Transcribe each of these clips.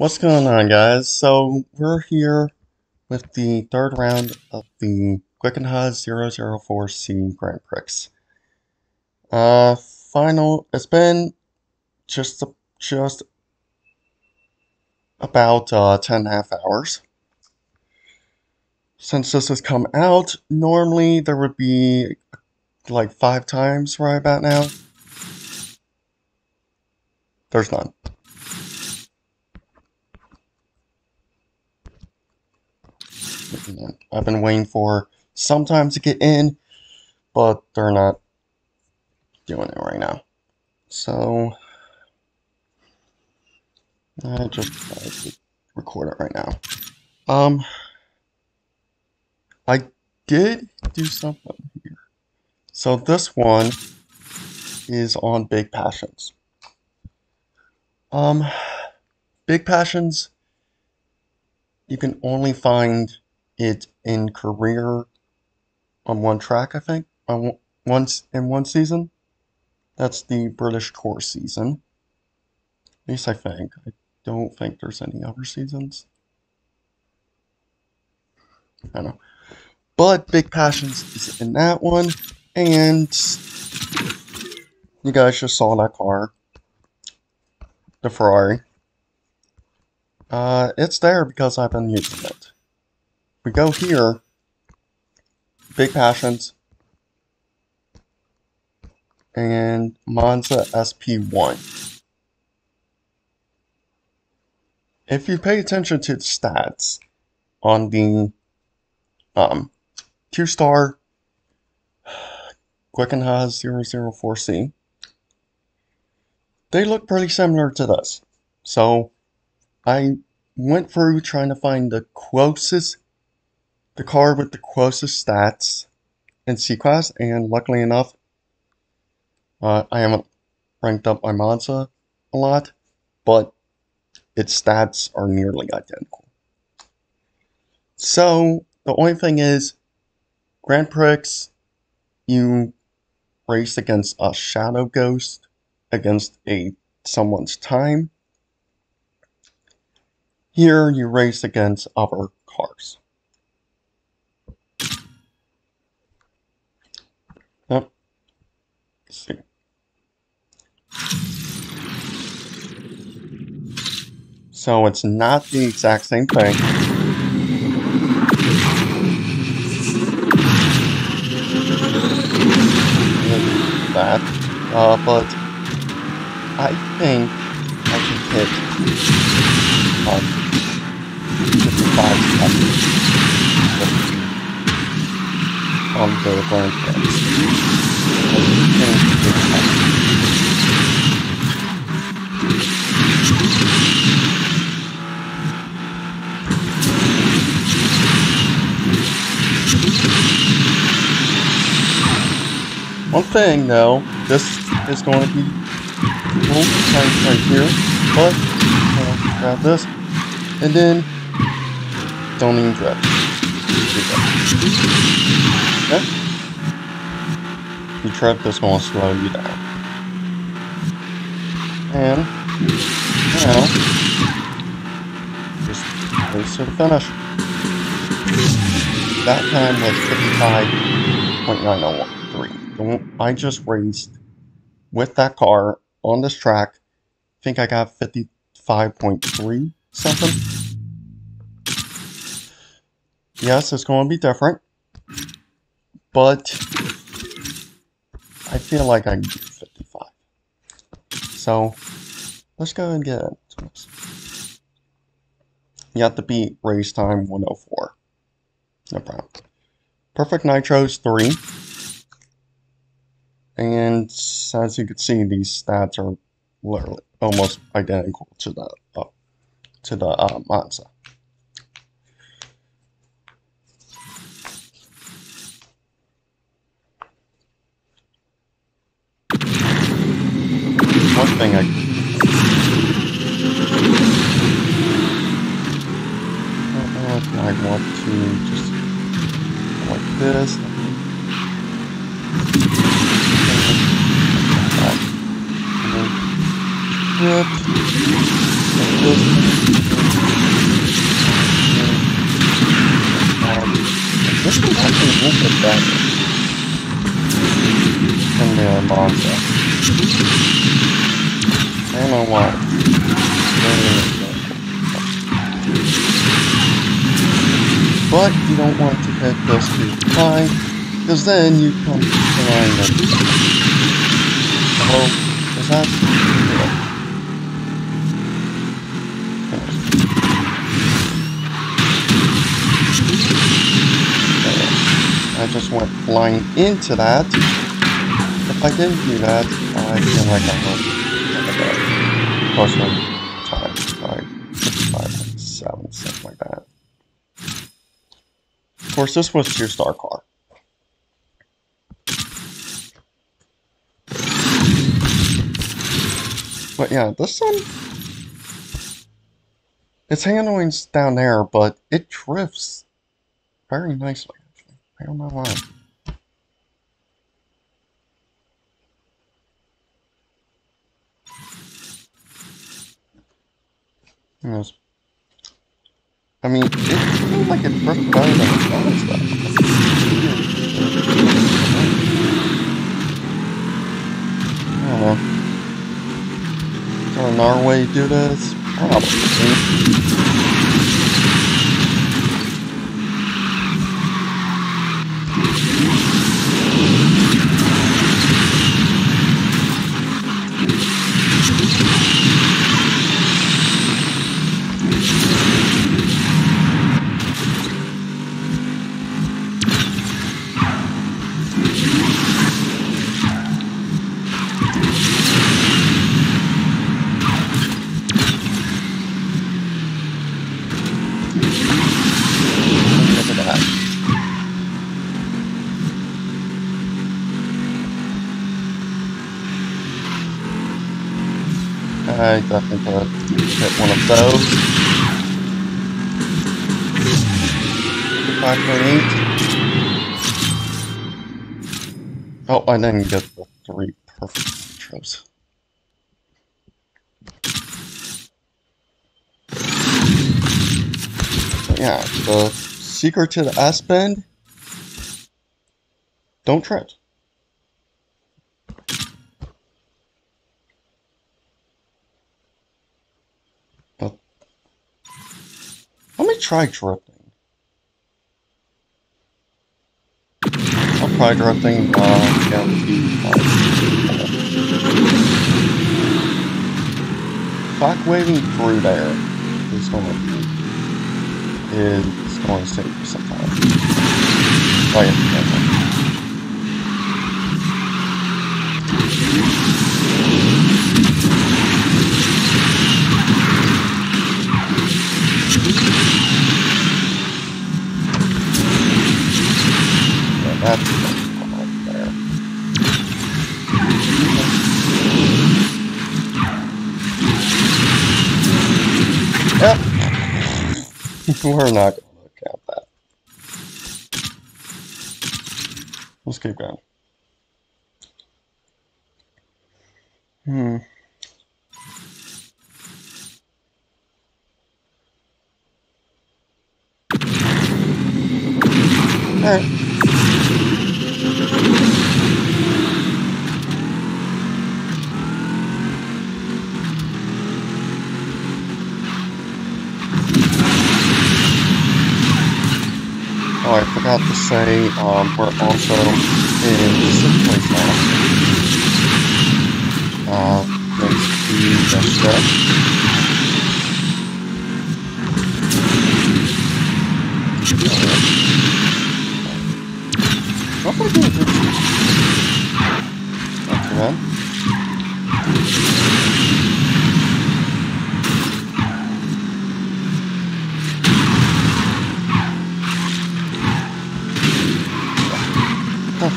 What's going on, guys? So, we're here with the third round of the Glickenhaus 004C Grand Prix. Uh, final, it's been just, just about uh, 10 and a half hours. Since this has come out, normally there would be like five times right about now. There's none. I've been waiting for sometimes to get in, but they're not doing it right now. So, I just I record it right now. Um, I did do something here. So this one is on Big Passions. Um, Big Passions, you can only find it in career on one track, I think, on once in one season. That's the British Tour season. At least I think. I don't think there's any other seasons. I know. But Big Passions is in that one, and you guys just saw that car. The Ferrari. Uh, it's there because I've been using it we go here, Big Passions, and Monza SP1. If you pay attention to the stats on the um, two-star Glickenhaus 004C, they look pretty similar to this. So I went through trying to find the closest the car with the closest stats in C-Class, and luckily enough, uh, I haven't ranked up my Monza a lot, but its stats are nearly identical. So, the only thing is, Grand Prix, you race against a Shadow Ghost, against a someone's time. Here, you race against other cars. See. So it's not the exact same thing. That, uh, but I think I can hit um, 55 seconds the Grand one thing though, this is going to be little tight right here, but grab this, and then don't even drop. Okay? you trip this gonna slow you down. And now just race to the finish. That time was 55.903. I just raced with that car on this track. I think I got 55.3 something. Yes, it's going to be different. But I feel like I can do 55. So, let's go and get it. You have to beat race time 104. No problem. Perfect Nitros 3. And as you can see, these stats are literally almost identical to the uh, to the uh, Monza. One thing I I want to just like this. Like this. this one's actually a little bit better than the Monza. But you don't want to hit this too high, because then you come flying up. Hello? Is that? I just went flying into that. If I didn't do that, I feel like I close one time, five, five, seven, something like that. Of course, this was your star car. But yeah, this one, its handling's down there, but it drifts very nicely. Actually, I don't know why. Yes. I mean, it feels like it drifts better than it does, though. I don't oh. know. Is there another way to do this? Probably. I definitely could hit one of those. Five point eight. Oh, I didn't get the three perfect. But yeah, the secret to the S bend. Don't trip. But let me try drifting. I'll try drifting. Uh, yeah, Back waving through there is going to is going to take me some time. Oh yeah, that's right. We're not going to count that. Let's keep going. Hmm. Alright. Oh, I forgot to say, um, we're also in place now. Uh, thanks to yesterday. Hopefully doing good. Not too bad.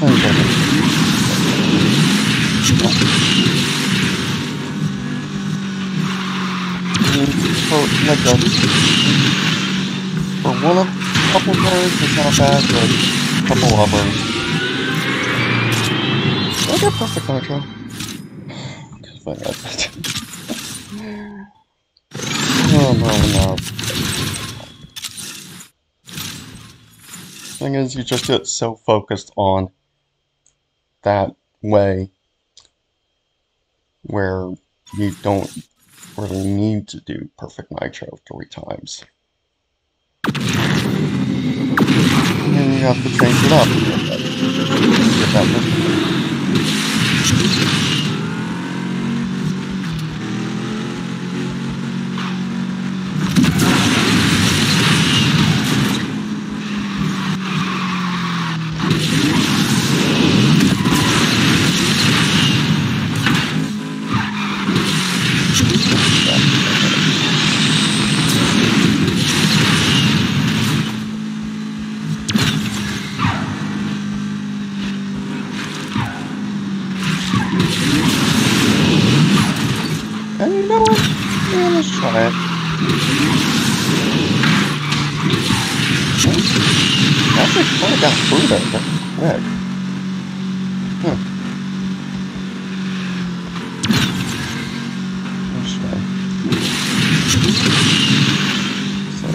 Better. I for like one of a couple players, it's not bad, but a couple others. Did I get perfect nitro? But I- no, no, no. Thing is, you just get so focused on that way where you don't really need to do perfect nitro three times. And you have to change it up a. Get that And you know what? Yeah, let's try it. Kind of got through there pretty quick. Huh. Try. So,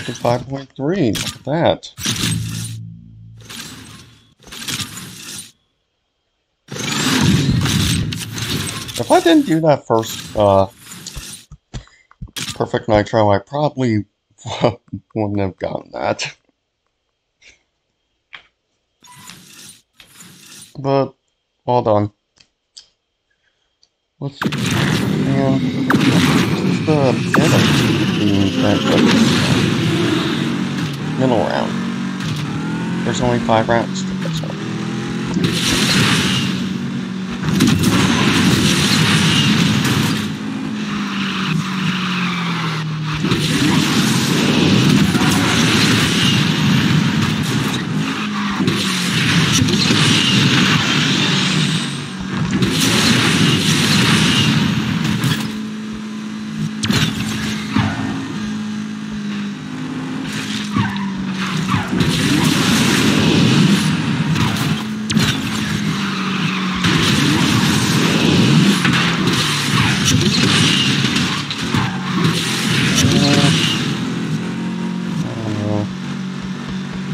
fifty-five point three. Look at that. If I didn't do that first uh, Perfect Nitro, I probably wouldn't have gotten that. But, well done. Let's see. Is the middle, middle round. There's only five rounds to this one.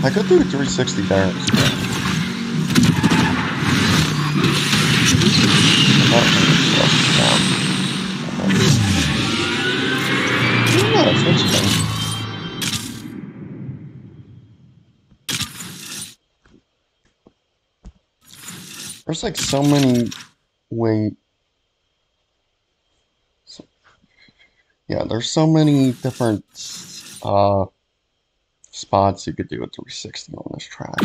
I could do 360 there. Yeah, that's interesting. There's like so many way. So, yeah, there's so many different uh spots you could do a 360 on this track.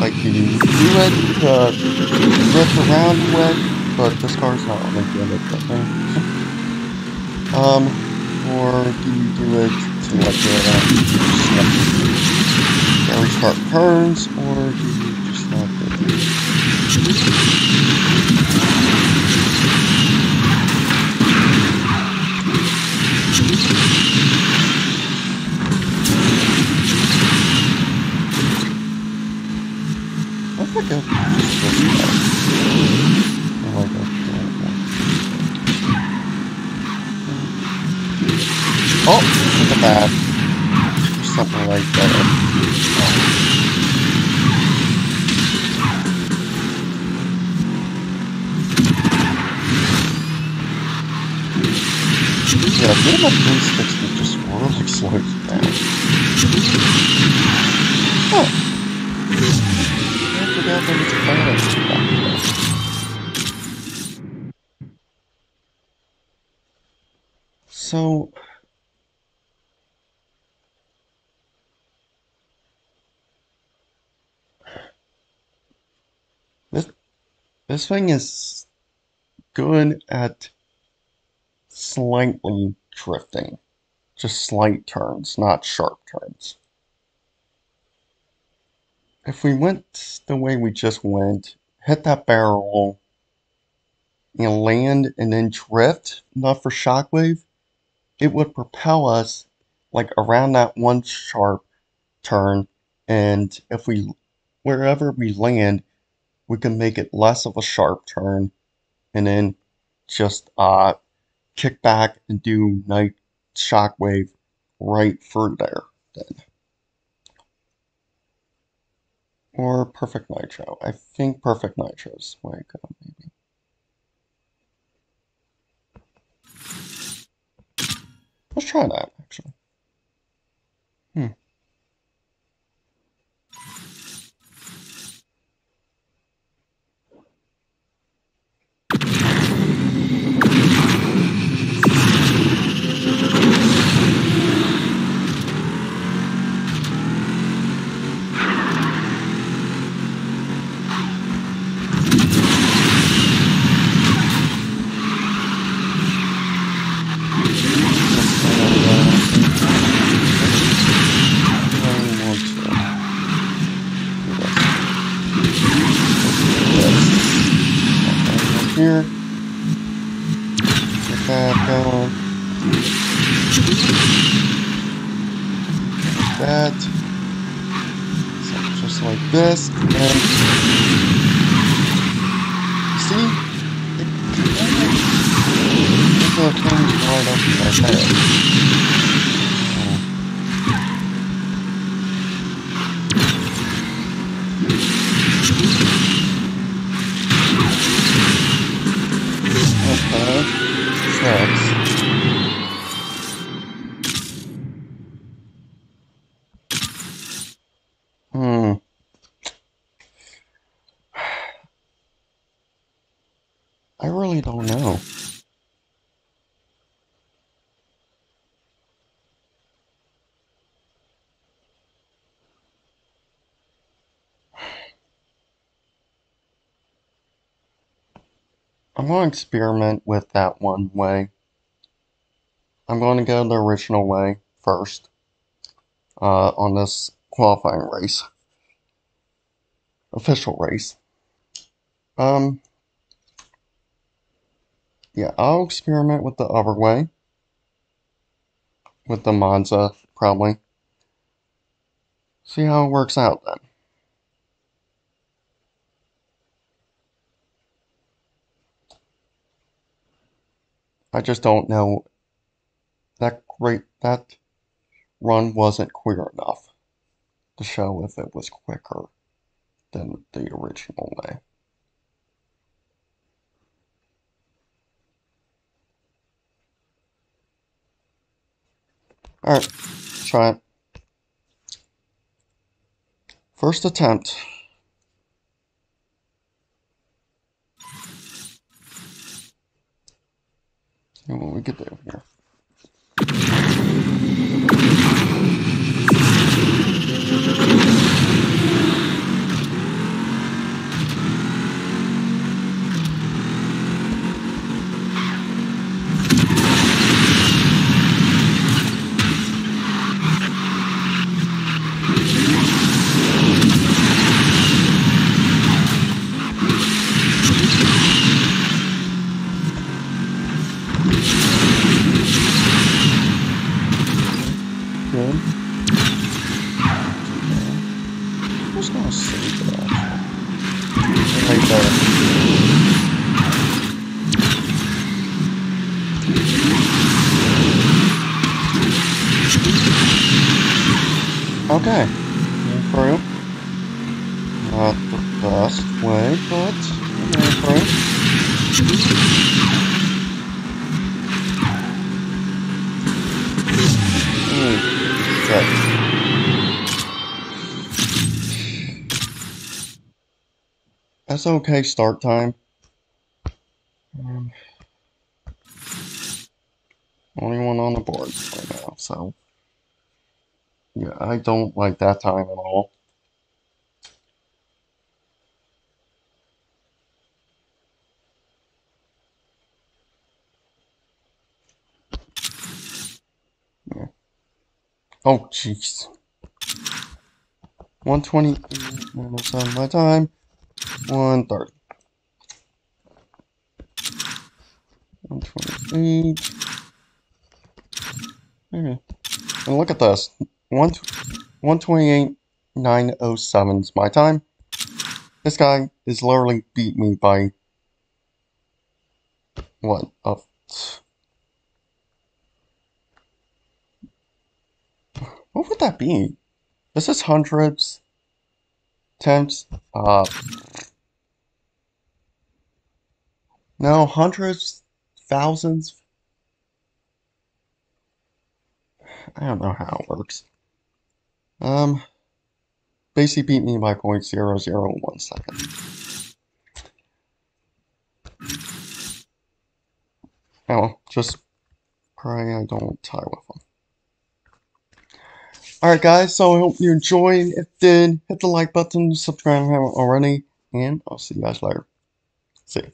Like you do it to drift around with, but this car's not really good at drifting. um, or do you do it to like uh, very sharp turns, or do you just not Oh, look at that. Something like that. Oh. Yeah, doing a 360 just really slows down. Huh So... This, this thing is good at slightly drifting. Just slight turns, not sharp turns if we went the way we just went, hit that barrel, and land and then drift, not for shockwave, it would propel us like around that one sharp turn. And if we, wherever we land, we can make it less of a sharp turn and then just uh, kick back and do Nitro Shockwave right through there then. Or Perfect Nitro. I think Perfect Nitro's way to go, maybe. Let's try that, actually. Hmm. Here. Get that going. Like that. So just like this. And see? It, the things right up in my head. Okay. Six. Hmm. I really don't know. I'm going to experiment with that one way. I'm going to go the original way first uh, on this qualifying race. Official race. Um, yeah, I'll experiment with the other way. With the Monza, probably. See how it works out then. I just don't know. That great that run wasn't clear enough to show if it was quicker than the original way. Alright, try it. First attempt. What we get do here. Good. I'm just gonna save it actually. Right there. Okay. Through. Not the best way, but through. Hmm. Six. That's okay start time. Um, only one on the board right now, so yeah, I don't like that time at all. Yeah. Oh, jeez. 120 minutes on my time. 130. 128. Okay. And look at this. 1, 128, 907 is my time. This guy is literally beat me by what of what would that be? This is hundreds, tenths, uh, no, hundreds, thousands. I don't know how it works. Um, basically beat me by 0.001 second. Oh, just pray I don't tie with them. Alright guys, so I hope you enjoyed. If did, hit the like button, subscribe if you haven't already, and I'll see you guys later. See you.